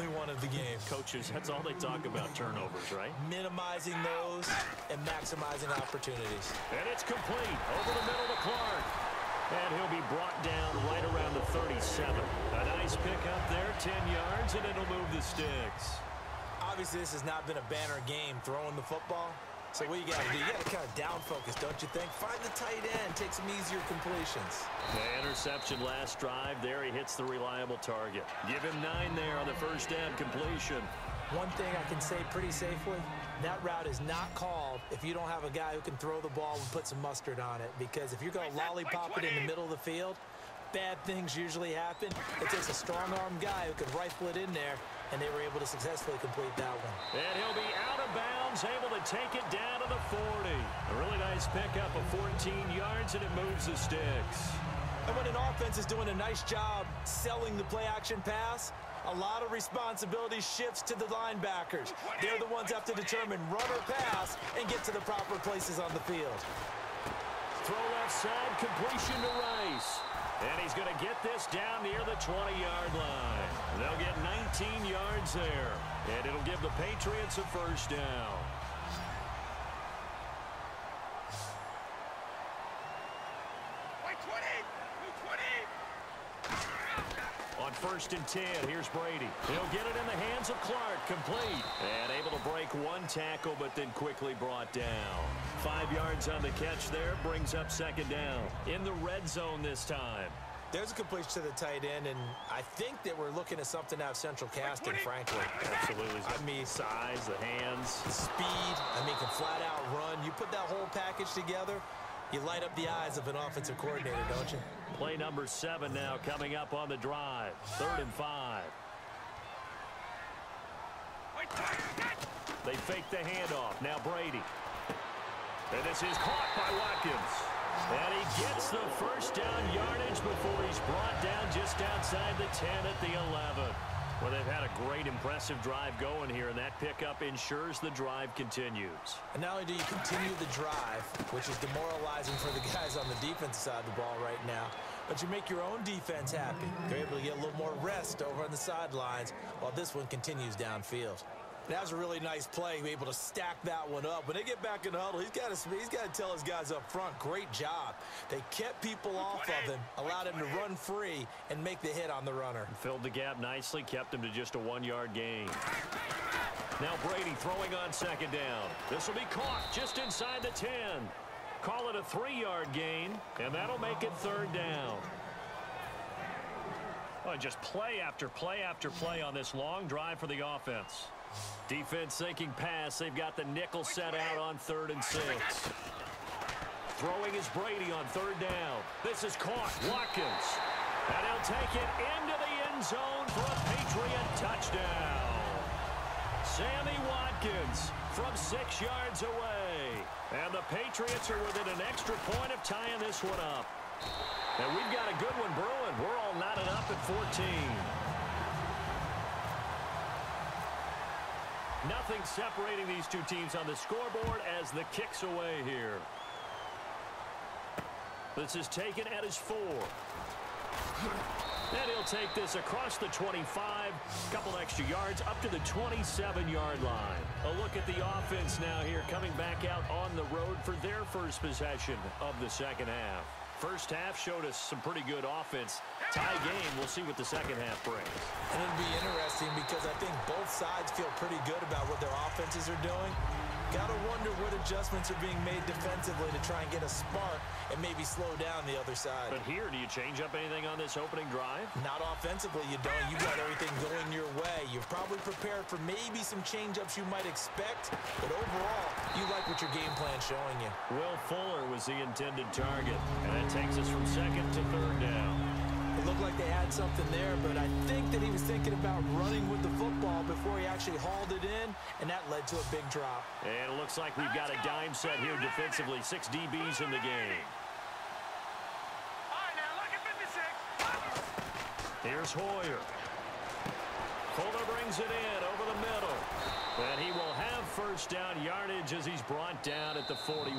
only one of the game. Coaches, that's all they talk about, turnovers, right? Minimizing those and maximizing opportunities. And it's complete. Over the middle to Clark. And he'll be brought down right around the 37. A nice pickup there, 10 yards, and it'll move the sticks. Obviously, this has not been a banner game throwing the football. So what you got to do, you got to kind of down focus, don't you think? Find the tight end, take some easier completions. The interception last drive. There he hits the reliable target. Give him nine there on the first down completion. One thing I can say pretty safely, that route is not called if you don't have a guy who can throw the ball and put some mustard on it. Because if you're going to lollipop it in the middle of the field, bad things usually happen. It takes a strong-arm guy who can rifle it in there, and they were able to successfully complete that one. And he'll be out of bounds, able to take it down to the 40. A really nice pickup of 14 yards, and it moves the sticks. And when an offense is doing a nice job selling the play-action pass, a lot of responsibility shifts to the linebackers. They're the ones have to determine run or pass and get to the proper places on the field. Throw left side, completion to Rice. And he's going to get this down near the 20-yard line. They'll get 19 yards there. And it'll give the Patriots a first down. On first and 10, here's Brady. He'll get it in the hands of Clark, complete. And able to break one tackle, but then quickly brought down. Five yards on the catch there, brings up second down. In the red zone this time. There's a completion to the tight end, and I think that we're looking at something out of central casting, frankly. Absolutely. I mean, size, the hands. Speed, I mean, can flat out run. You put that whole package together, you light up the eyes of an offensive coordinator, don't you? Play number seven now coming up on the drive. Third and five. They fake the handoff. Now Brady. And this is caught by Watkins. And he gets the first down yardage before he's brought down just outside the 10 at the 11. Well, they've had a great, impressive drive going here, and that pickup ensures the drive continues. And not only do you continue the drive, which is demoralizing for the guys on the defensive side of the ball right now, but you make your own defense happy. They're able to get a little more rest over on the sidelines while this one continues downfield. That was a really nice play, able to stack that one up. When they get back in the huddle, he's got to he's got to tell his guys up front, great job. They kept people off of him, allowed him to run free and make the hit on the runner. Filled the gap nicely, kept him to just a one-yard gain. Now Brady throwing on second down. This will be caught just inside the 10. Call it a three-yard gain, and that'll make it third down. Oh, just play after play after play on this long drive for the offense. Defense thinking pass. They've got the nickel set out on third and six. Throwing is Brady on third down. This is caught. Watkins. And he'll take it into the end zone for a Patriot touchdown. Sammy Watkins from six yards away. And the Patriots are within an extra point of tying this one up. And we've got a good one brewing. We're all knotted up at 14. Nothing separating these two teams on the scoreboard as the kicks away here. This is taken at his four. And he'll take this across the 25, couple extra yards, up to the 27-yard line. A look at the offense now here, coming back out on the road for their first possession of the second half. First half showed us some pretty good offense. Tie game, we'll see what the second half brings. And it'll be interesting because I think both sides feel pretty good about what their offenses are doing. Got to wonder what adjustments are being made defensively to try and get a spark and maybe slow down the other side. But here, do you change up anything on this opening drive? Not offensively, you don't. You got everything going your way. You're probably prepared for maybe some change-ups you might expect, but overall, you like what your game plan's showing you. Will Fuller was the intended target, and that takes us from second to third down. It looked like they had something there, but I think that he was thinking about running with the football before he actually hauled it in, and that led to a big drop. And it looks like we've got a dime set here defensively. Six DBs in the game. Here's Hoyer. Fuller brings it in over the middle. And he will have first down yardage as he's brought down at the 41.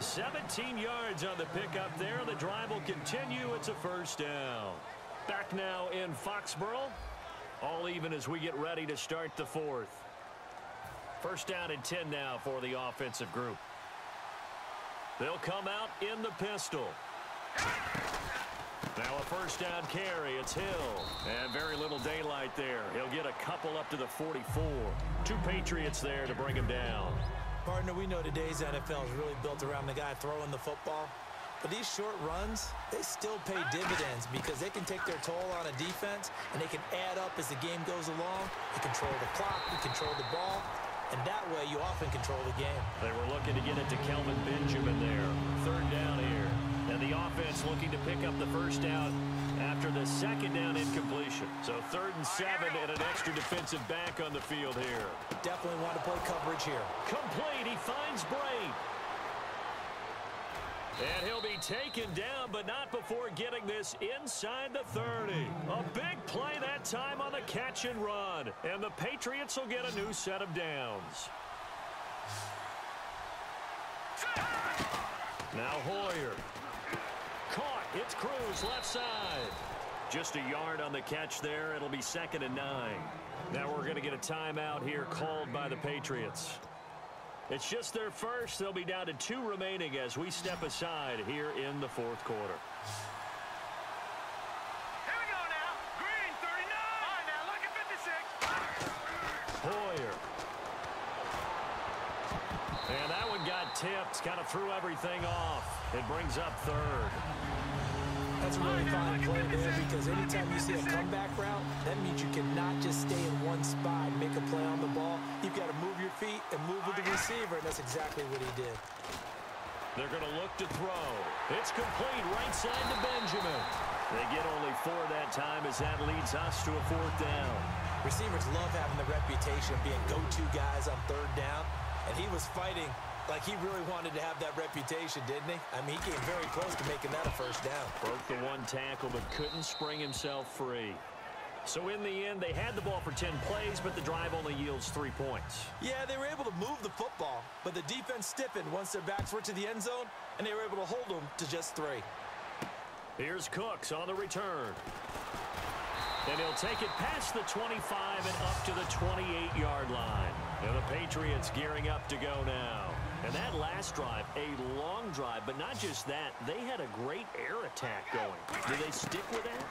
17 yards on the pickup there. The drive will continue. It's a first down. Back now in Foxborough. All even as we get ready to start the fourth. First down and 10 now for the offensive group. They'll come out in the pistol. Now a first down carry. It's Hill. And very little daylight there. He'll get a couple up to the 44. Two Patriots there to bring him down. Partner, we know today's NFL is really built around the guy throwing the football. But these short runs, they still pay dividends because they can take their toll on a defense and they can add up as the game goes along. You control the clock, you control the ball, and that way you often control the game. They were looking to get it to Kelvin Benjamin there. Third down here. And the offense looking to pick up the first down after the second down incompletion. So third and seven and an extra defensive back on the field here. Definitely want to play coverage here. Complete. He finds Bray. And he'll be taken down, but not before getting this inside the 30. A big play that time on the catch and run. And the Patriots will get a new set of downs. Now Hoyer. It's Cruz left side. Just a yard on the catch there. It'll be second and nine. Now we're going to get a timeout here called by the Patriots. It's just their first. They'll be down to two remaining as we step aside here in the fourth quarter. Here we go now. Green, 39. All right, now look at 56. Hoyer. And that one got tipped. Kind of threw everything off. It brings up third. That's a really fine play there because anytime you see a comeback route, that means you cannot just stay in one spot and make a play on the ball. You've got to move your feet and move with the receiver, and that's exactly what he did. They're going to look to throw. It's complete right side to Benjamin. They get only four that time as that leads us to a fourth down. Receivers love having the reputation of being go-to guys on third down, and he was fighting like he really wanted to have that reputation, didn't he? I mean, he came very close to making that a first down. Broke the one tackle, but couldn't spring himself free. So in the end, they had the ball for 10 plays, but the drive only yields three points. Yeah, they were able to move the football, but the defense stiffened once their backs were to the end zone, and they were able to hold them to just three. Here's Cooks on the return. And he'll take it past the 25 and up to the 28-yard line. And the Patriots gearing up to go now. And that last drive, a long drive, but not just that. They had a great air attack going. Do they stick with that?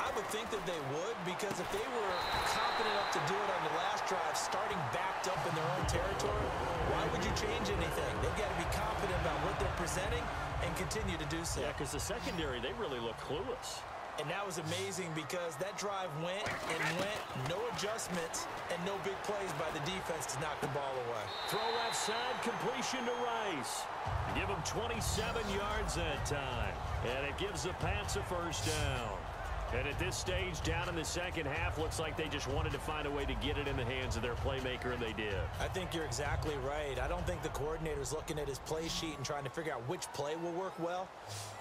I would think that they would because if they were confident enough to do it on the last drive, starting backed up in their own territory, why would you change anything? They've got to be confident about what they're presenting and continue to do so. Yeah, because the secondary, they really look clueless. And that was amazing because that drive went and went, no adjustments, and no big plays by the defense to knock the ball away. Throw left side, completion to Rice. Give him 27 yards that time. And it gives the Pats a first down. And at this stage, down in the second half, looks like they just wanted to find a way to get it in the hands of their playmaker, and they did. I think you're exactly right. I don't think the coordinator's looking at his play sheet and trying to figure out which play will work well.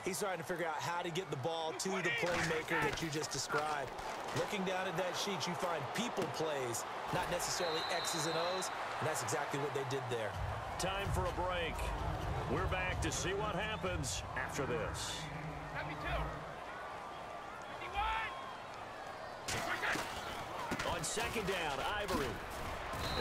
He's trying to figure out how to get the ball to the playmaker that you just described. Looking down at that sheet, you find people plays, not necessarily X's and O's, and that's exactly what they did there. Time for a break. We're back to see what happens after this. Second down, Ivory.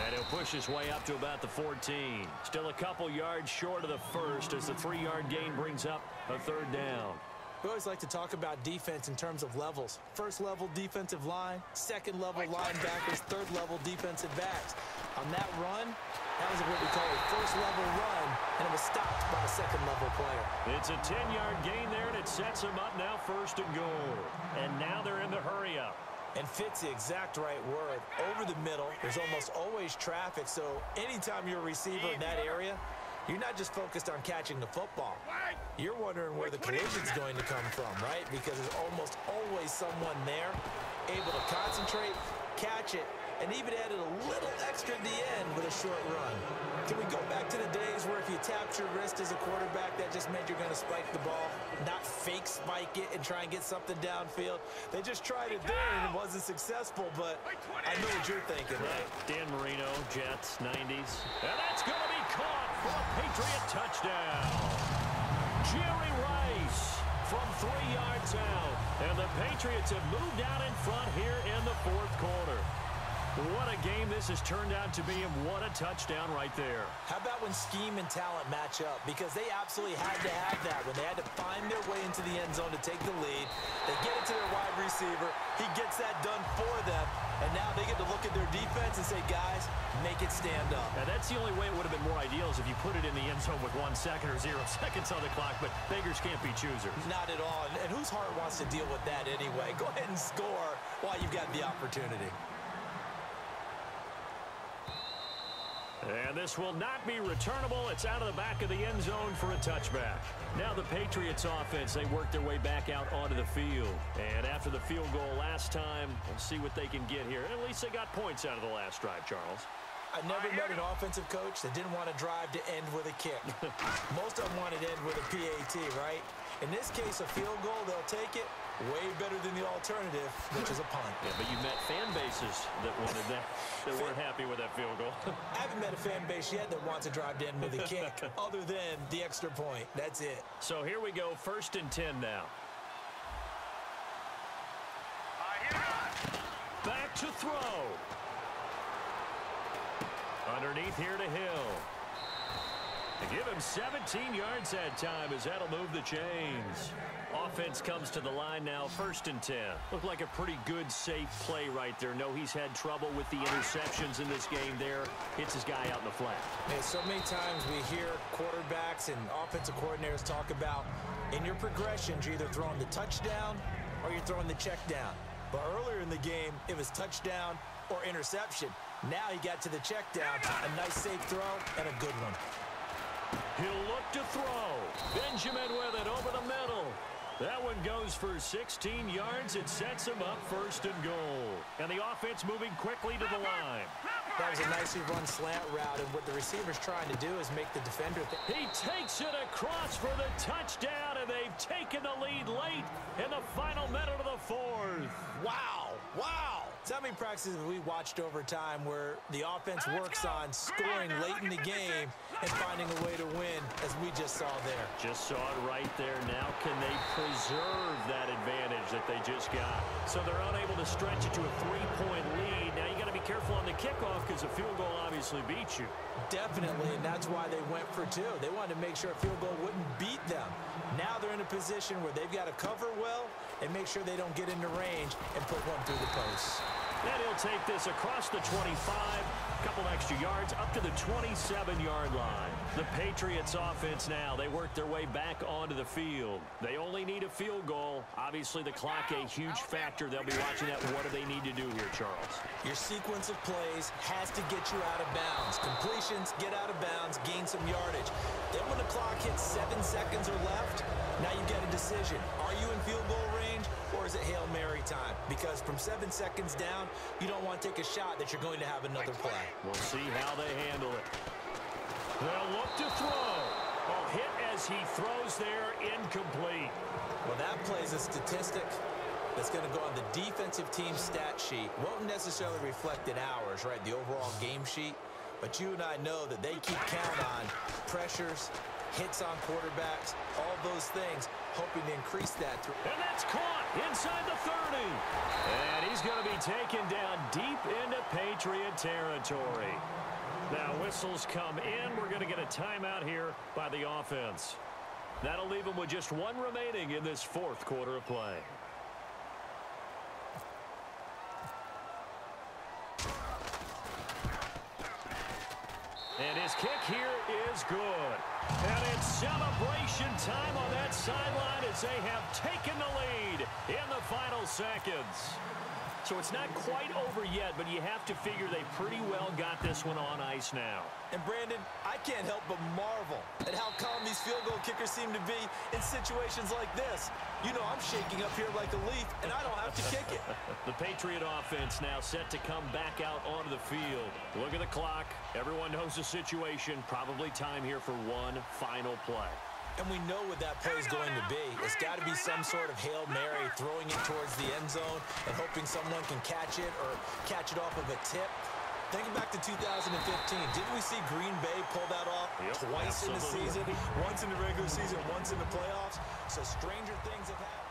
And he'll push his way up to about the 14. Still a couple yards short of the first as the three-yard gain brings up a third down. We always like to talk about defense in terms of levels. First level defensive line, second level linebackers, third level defensive backs. On that run, that was what we call a first level run, and it was stopped by a second level player. It's a 10-yard gain there, and it sets them up now first and goal. And now they're in the hurry up. And fits the exact right word. Over the middle, there's almost always traffic, so anytime you're a receiver in that area, you're not just focused on catching the football. You're wondering where the collision's going to come from, right? Because there's almost always someone there able to concentrate, catch it, and even added a little extra at the end with a short run. Can we go back to the days where if you tapped your wrist as a quarterback, that just meant you're going to spike the ball, not fake spike it and try and get something downfield? They just tried it there and it wasn't successful, but I know what you're thinking, right? Dan Marino, Jets, 90s. And that's going to be caught for a Patriot touchdown. Jerry Rice from three yards out. And the Patriots have moved out in front here in the fourth quarter. What a game this has turned out to be, and what a touchdown right there. How about when scheme and talent match up? Because they absolutely had to have that when they had to find their way into the end zone to take the lead. They get it to their wide receiver. He gets that done for them. And now they get to look at their defense and say, guys, make it stand up. Now, that's the only way it would have been more ideal is if you put it in the end zone with one second or zero seconds on the clock, but beggars can't be choosers. Not at all. And whose heart wants to deal with that anyway? Go ahead and score while you've got the opportunity. And this will not be returnable. It's out of the back of the end zone for a touchback. Now the Patriots offense, they work their way back out onto the field. And after the field goal last time, we'll see what they can get here. At least they got points out of the last drive, Charles. I never met an offensive coach that didn't want to drive to end with a kick. Most of them wanted to end with a PAT, right? In this case, a field goal, they'll take it. Way better than the alternative, which is a punt. Yeah, but you met fan bases that wanted that, that weren't happy with that field goal. I haven't met a fan base yet that wants to drive in with a kick, other than the extra point. That's it. So here we go, first and 10 now. Back to throw. Underneath here to Hill. Give him 17 yards that time as that'll move the chains. Offense comes to the line now, first and 10. Looked like a pretty good, safe play right there. No, he's had trouble with the interceptions in this game there. Hits his guy out in the flat. Man, so many times we hear quarterbacks and offensive coordinators talk about in your progression, you're either throwing the touchdown or you're throwing the check down. But earlier in the game, it was touchdown or interception. Now he got to the check down. A nice safe throw and a good one. He'll look to throw. Benjamin with it over the middle. That one goes for 16 yards. It sets him up first and goal. And the offense moving quickly to the line. That was a nicely run slant route, and what the receiver's trying to do is make the defender... He takes it across for the touchdown, taken the lead late in the final minute of the fourth. Wow! Wow! So how many practices we watched over time where the offense works on scoring late in the game and finding a way to win, as we just saw there? Just saw it right there. Now can they preserve that advantage that they just got? So they're unable to stretch it to a three-point lead. Now you got to be careful on the kickoff because a field goal obviously beats you. Definitely, and that's why they went for two. They wanted to make sure a field goal wouldn't beat them. Now they're in a position where they've got to cover well and make sure they don't get into range and put one through the post. And he'll take this across the 25, a couple extra yards, up to the 27-yard line. The Patriots offense now, they work their way back onto the field. They only need a field goal. Obviously, the clock a huge factor. They'll be watching that. What do they need to do here, Charles? Your sequence of plays has to get you out of bounds. Completions, get out of bounds, gain some yardage. Then when the clock hits seven seconds or left, now you get a decision. Are you in field goal range or is it Hail Mary time? Because from seven seconds down, you don't want to take a shot that you're going to have another play. We'll see how they handle it. They'll look to throw. Oh, hit as he throws there, incomplete. Well, that plays a statistic that's going to go on the defensive team stat sheet. Won't necessarily reflect in ours, right, the overall game sheet. But you and I know that they keep count on pressures, hits on quarterbacks, all those things, hoping to increase that. And that's caught inside the 30. And he's going to be taken down deep into Patriot territory. Now whistles come in. We're going to get a timeout here by the offense. That'll leave them with just one remaining in this fourth quarter of play. And his kick here is good. And it's celebration time on that sideline as they have taken the lead in the final seconds. So it's not quite over yet, but you have to figure they pretty well got this one on ice now. And Brandon, I can't help but marvel at how calm these field goal kickers seem to be in situations like this. You know I'm shaking up here like a leaf, and I don't have to kick it. the Patriot offense now set to come back out onto the field. Look at the clock. Everyone knows the situation. Probably time here for one final play. And we know what that play is going to be. It's got to be some sort of Hail Mary, throwing it towards the end zone and hoping someone can catch it or catch it off of a tip. Thinking back to 2015, didn't we see Green Bay pull that off Yep, twice in the season? Once in the regular season, once in the playoffs. So stranger things have happened.